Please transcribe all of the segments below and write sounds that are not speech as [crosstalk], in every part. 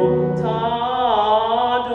montado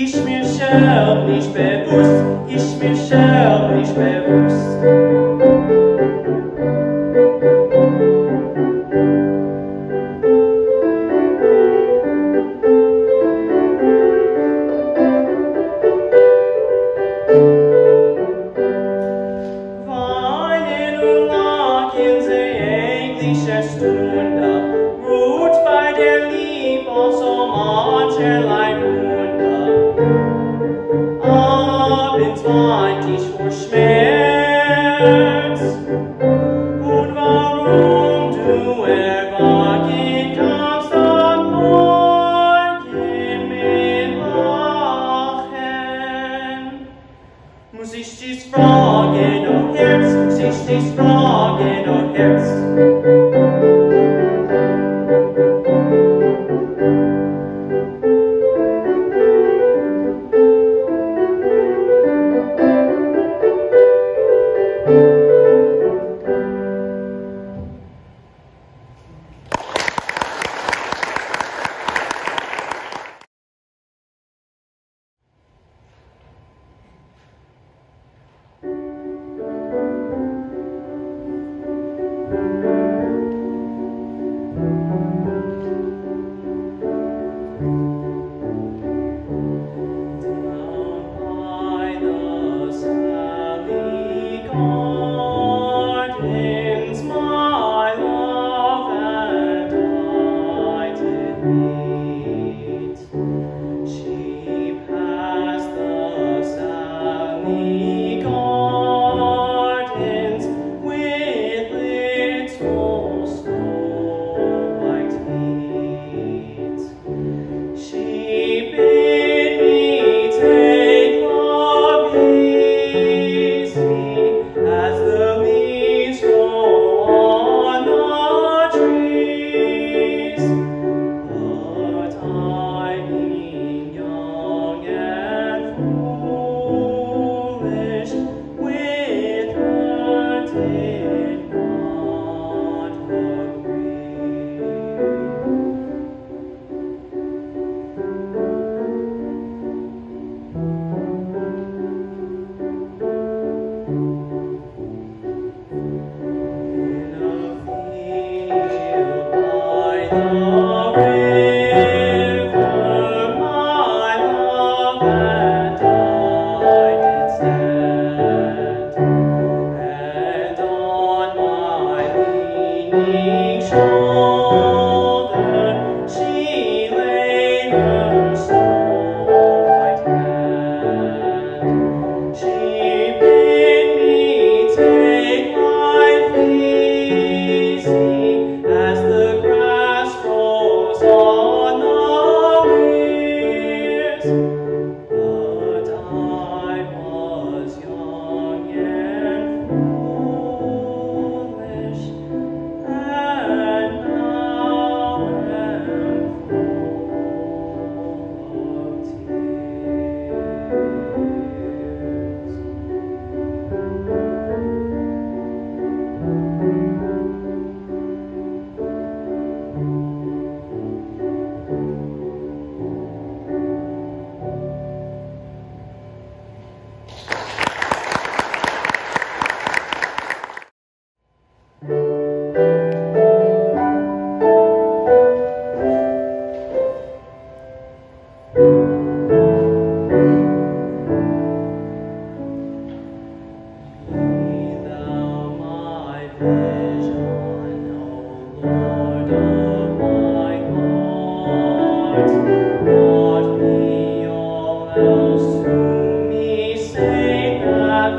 Ich mir selber nicht bewusst, ich mir selber nicht bewusst. Down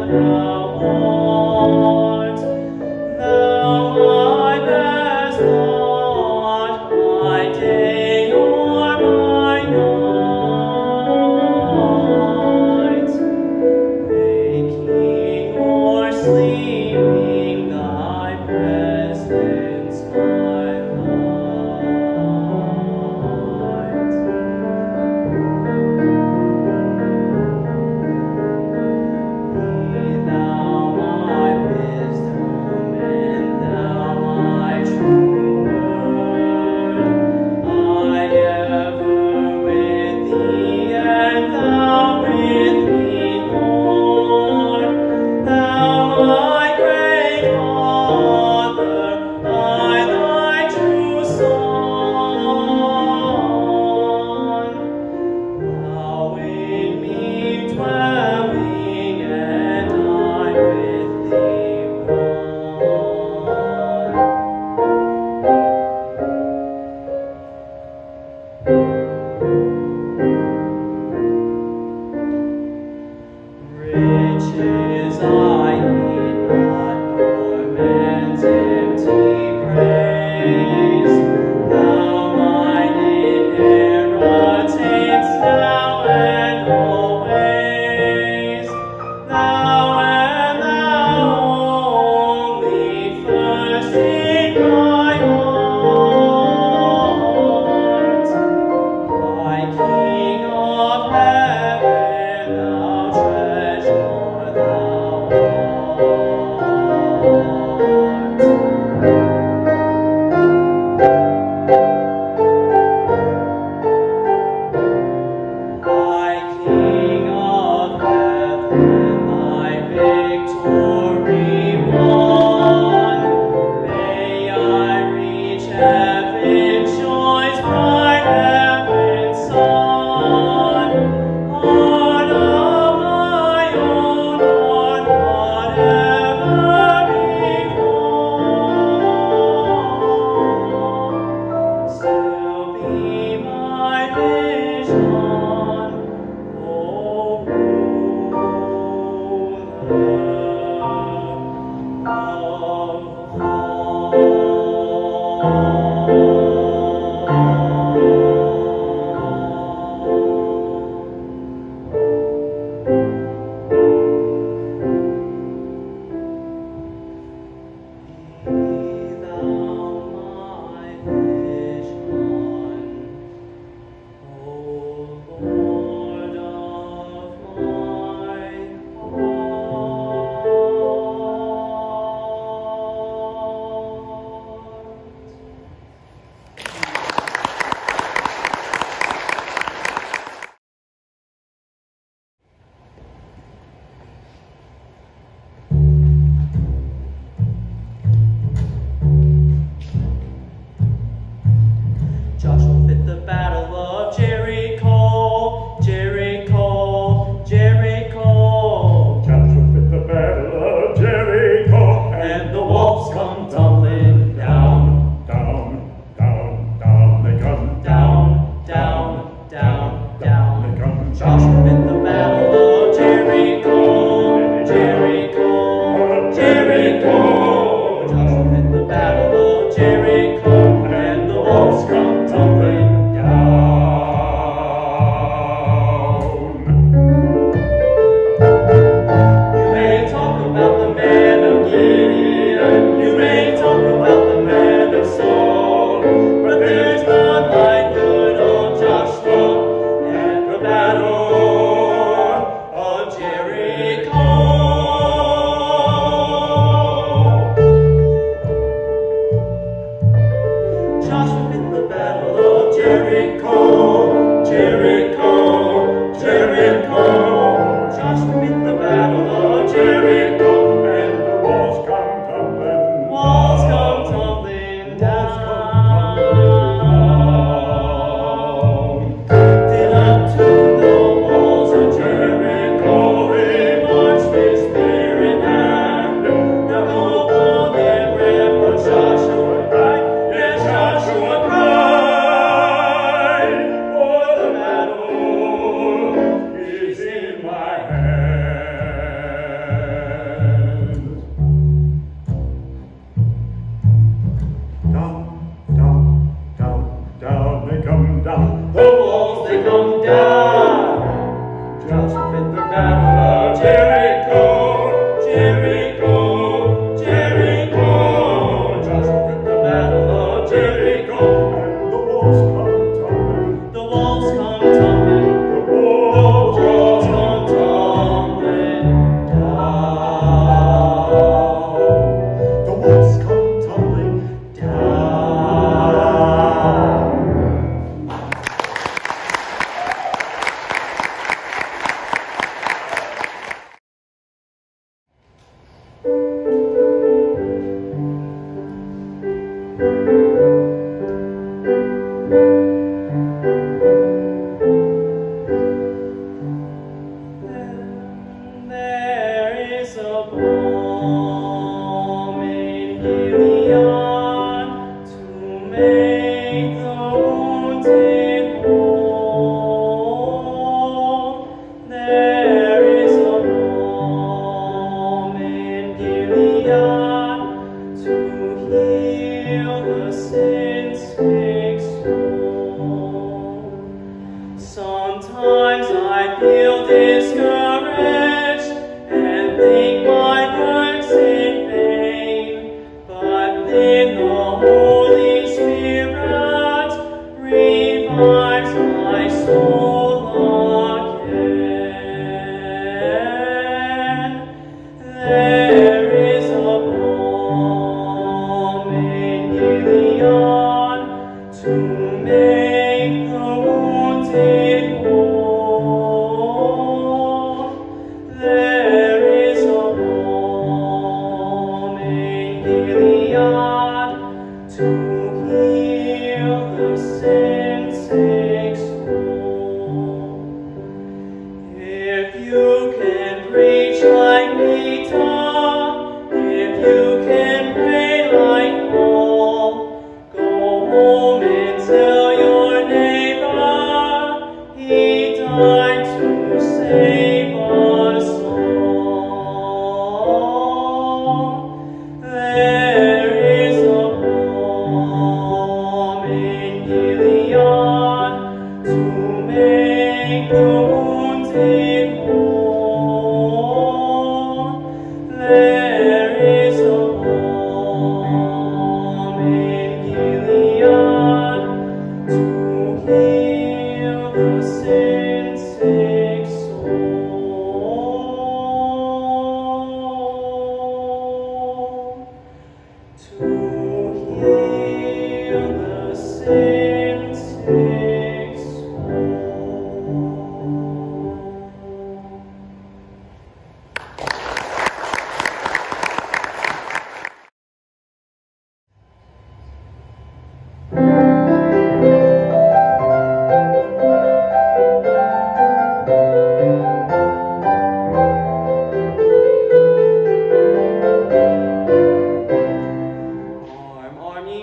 that thou Jericho, I feel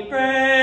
pray.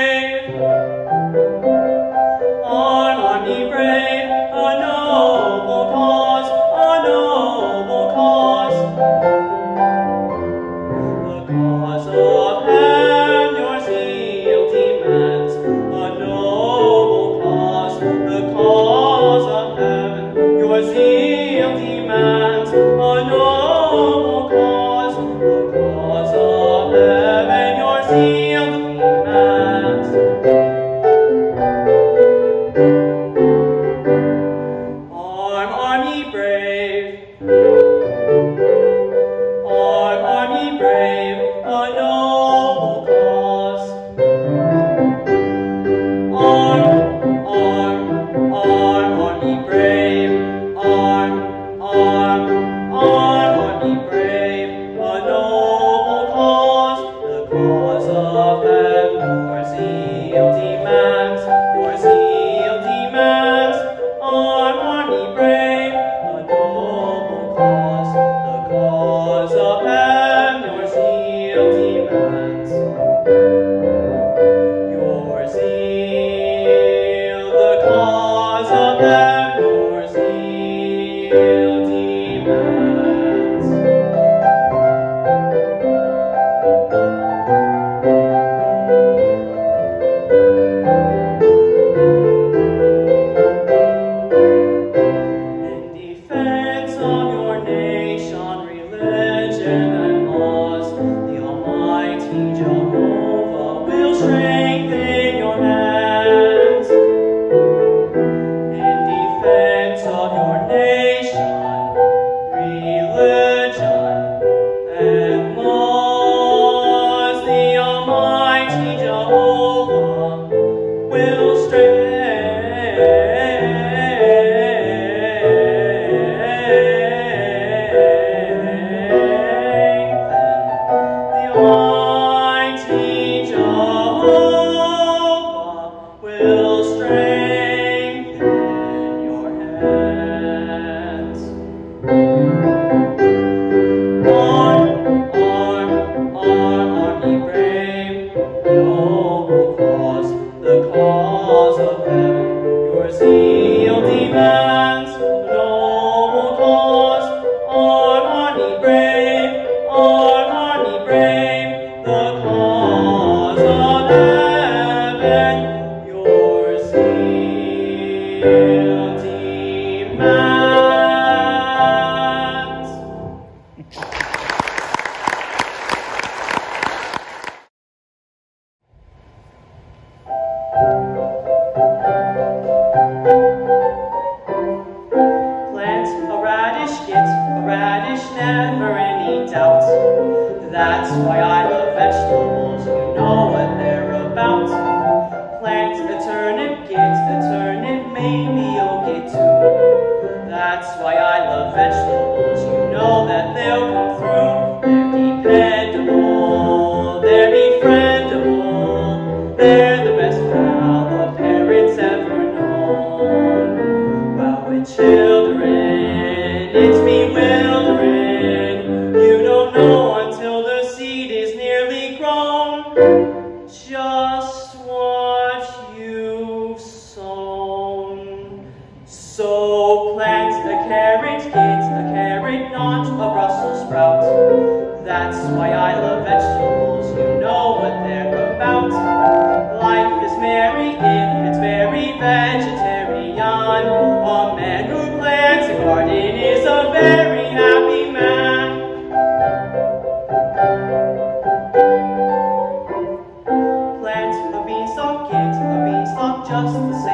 Beanstalk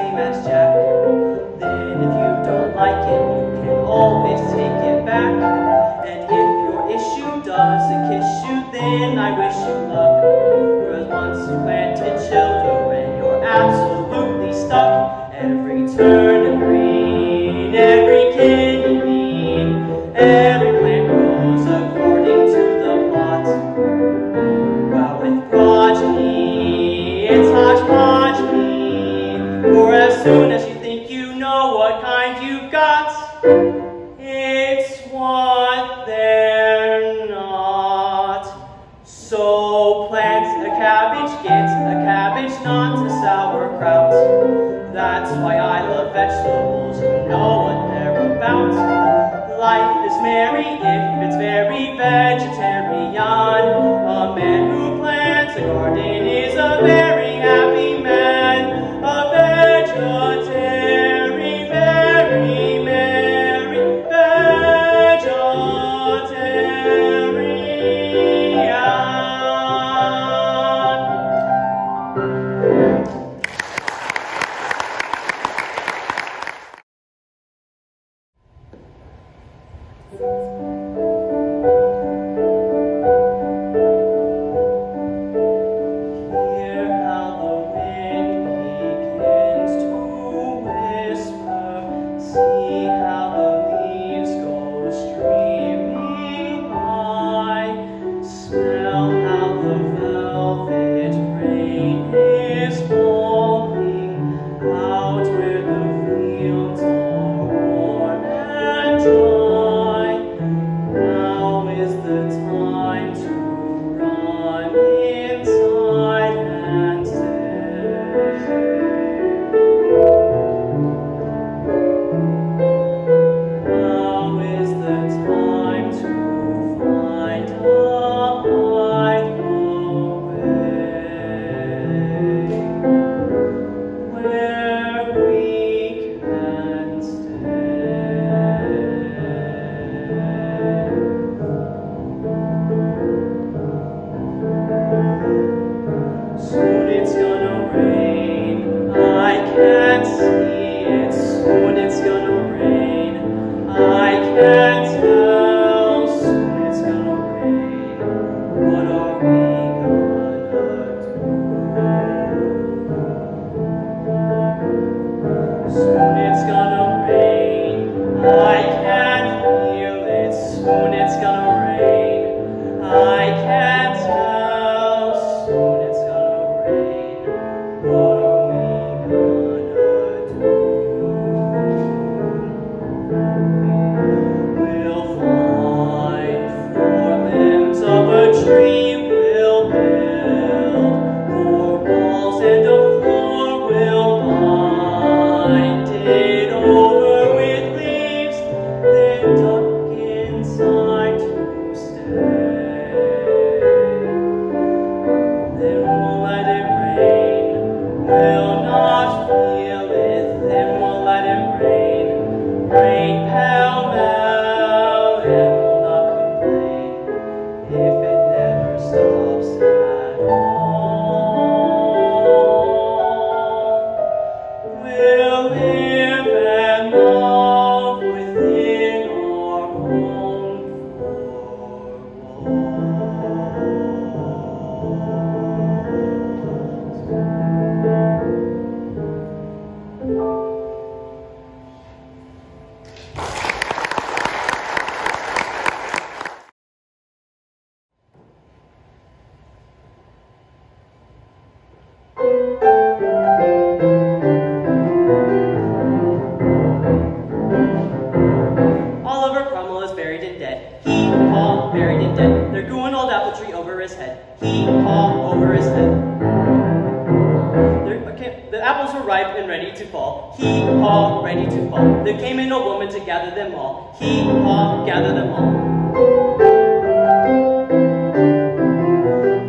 ripe and ready to fall. He haw, ready to fall. There came in a woman to gather them all. He haw, gather them all.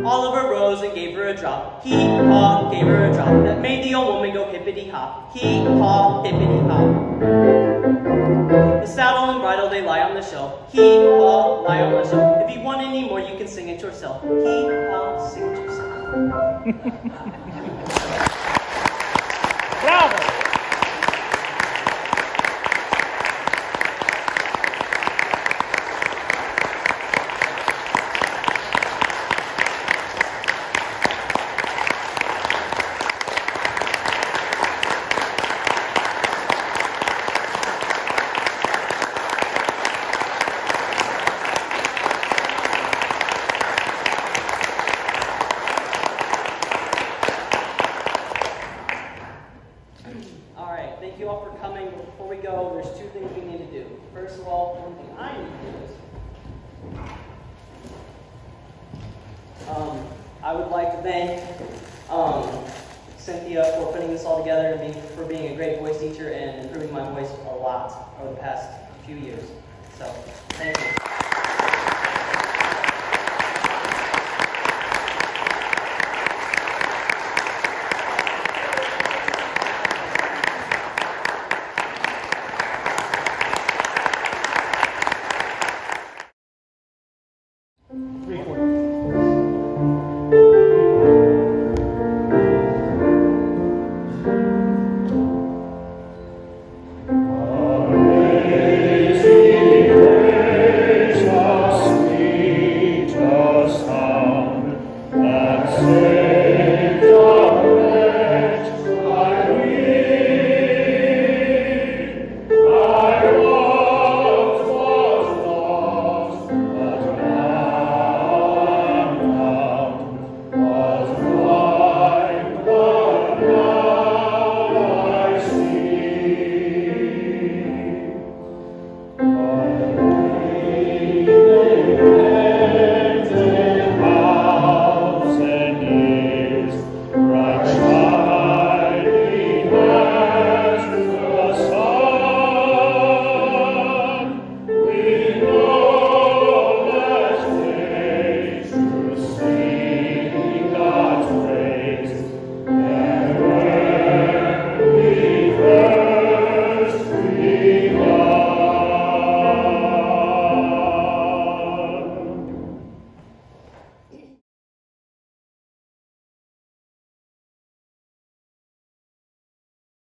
Oliver rose and gave her a drop. He haw, gave her a drop. That made the old woman go hippity hop. He haw, hippity hop. The saddle and bridle they lie on the shelf. He haw, lie on the shelf. If you want any more, you can sing it yourself. He haw, sing it yourself. [laughs] few years.